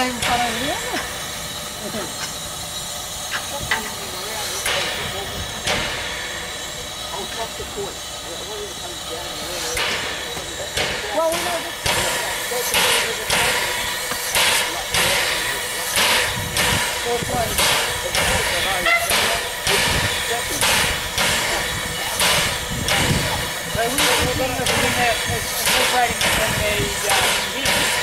time para. Well, we know Both ways. But we we're bring that, it's writing in a, uh,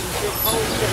God knows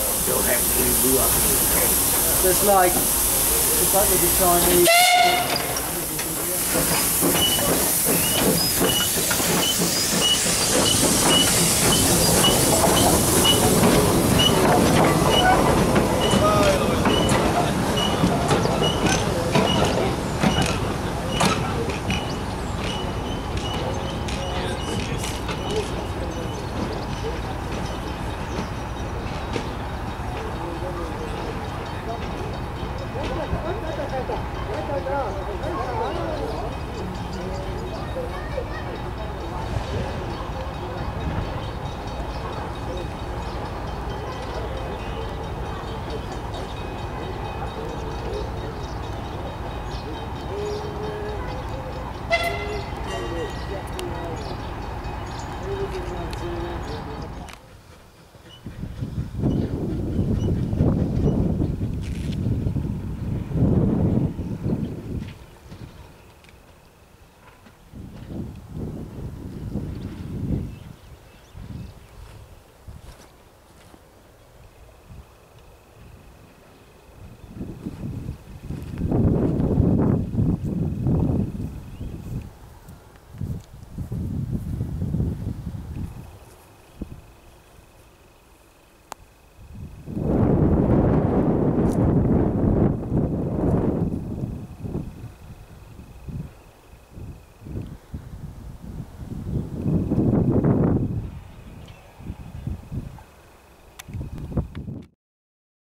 what else. It's like, it's like with the Chinese.